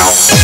now.